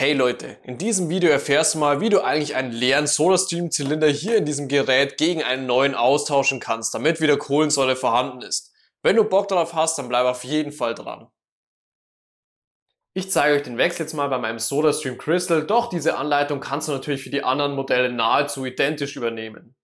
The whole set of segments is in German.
Hey Leute, in diesem Video erfährst du mal, wie du eigentlich einen leeren SolarStream-Zylinder hier in diesem Gerät gegen einen neuen austauschen kannst, damit wieder Kohlensäure vorhanden ist. Wenn du Bock darauf hast, dann bleib auf jeden Fall dran. Ich zeige euch den Wechsel jetzt mal bei meinem SolarStream Crystal, doch diese Anleitung kannst du natürlich für die anderen Modelle nahezu identisch übernehmen.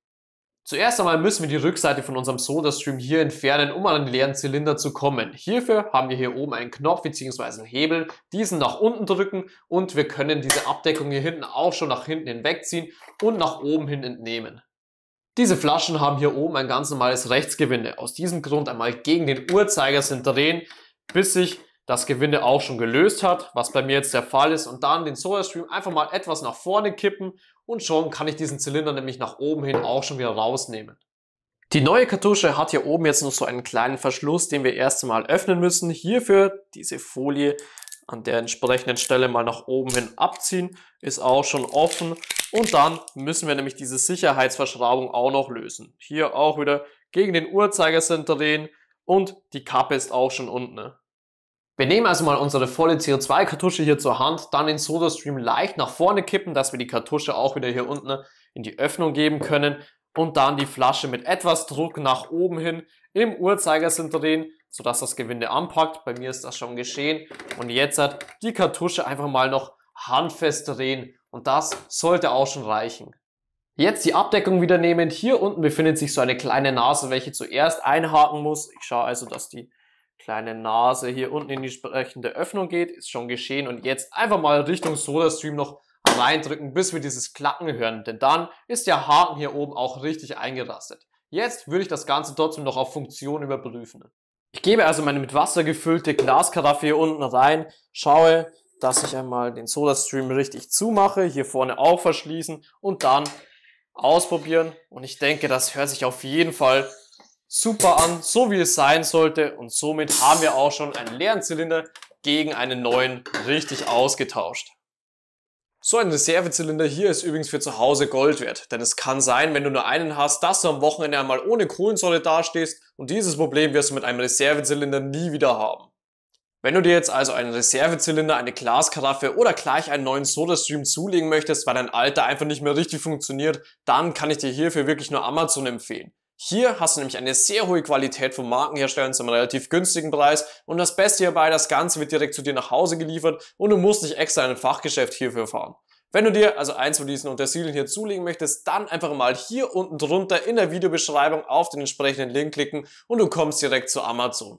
Zuerst einmal müssen wir die Rückseite von unserem SodaStream hier entfernen, um an den leeren Zylinder zu kommen. Hierfür haben wir hier oben einen Knopf bzw. einen Hebel, diesen nach unten drücken und wir können diese Abdeckung hier hinten auch schon nach hinten hinwegziehen und nach oben hin entnehmen. Diese Flaschen haben hier oben ein ganz normales Rechtsgewinde. Aus diesem Grund einmal gegen den Uhrzeigersinn drehen, bis sich das Gewinde auch schon gelöst hat, was bei mir jetzt der Fall ist und dann den SodaStream einfach mal etwas nach vorne kippen und schon kann ich diesen Zylinder nämlich nach oben hin auch schon wieder rausnehmen. Die neue Kartusche hat hier oben jetzt noch so einen kleinen Verschluss, den wir erst einmal öffnen müssen. Hierfür diese Folie an der entsprechenden Stelle mal nach oben hin abziehen, ist auch schon offen. Und dann müssen wir nämlich diese Sicherheitsverschraubung auch noch lösen. Hier auch wieder gegen den Uhrzeigersinn drehen und die Kappe ist auch schon unten. Wir nehmen also mal unsere volle CO2-Kartusche hier zur Hand, dann den SodaStream leicht nach vorne kippen, dass wir die Kartusche auch wieder hier unten in die Öffnung geben können und dann die Flasche mit etwas Druck nach oben hin im Uhrzeigersinn drehen, sodass das Gewinde anpackt. Bei mir ist das schon geschehen und jetzt hat die Kartusche einfach mal noch handfest drehen und das sollte auch schon reichen. Jetzt die Abdeckung wieder nehmen. Hier unten befindet sich so eine kleine Nase, welche zuerst einhaken muss. Ich schaue also, dass die kleine Nase hier unten in die entsprechende Öffnung geht. Ist schon geschehen. Und jetzt einfach mal Richtung SodaStream noch reindrücken, bis wir dieses Klacken hören. Denn dann ist der Haken hier oben auch richtig eingerastet. Jetzt würde ich das Ganze trotzdem noch auf Funktion überprüfen. Ich gebe also meine mit Wasser gefüllte Glaskaraffe hier unten rein, schaue, dass ich einmal den SodaStream richtig zumache, hier vorne auch verschließen und dann ausprobieren. Und ich denke, das hört sich auf jeden Fall super an, so wie es sein sollte. Und somit haben wir auch schon einen leeren Zylinder gegen einen neuen richtig ausgetauscht. So ein Reservezylinder hier ist übrigens für zu Hause Gold wert, denn es kann sein, wenn du nur einen hast, dass du am Wochenende einmal ohne Kohlensäure dastehst und dieses Problem wirst du mit einem Reservezylinder nie wieder haben. Wenn du dir jetzt also einen Reservezylinder, eine Glaskaraffe oder gleich einen neuen SodaStream zulegen möchtest, weil dein alter einfach nicht mehr richtig funktioniert, dann kann ich dir hierfür wirklich nur Amazon empfehlen. Hier hast du nämlich eine sehr hohe Qualität von Markenherstellern zu einem relativ günstigen Preis und das Beste hierbei, das Ganze wird direkt zu dir nach Hause geliefert und du musst nicht extra in ein Fachgeschäft hierfür fahren. Wenn du dir also eins von diesen Untersiegeln hier zulegen möchtest, dann einfach mal hier unten drunter in der Videobeschreibung auf den entsprechenden Link klicken und du kommst direkt zu Amazon.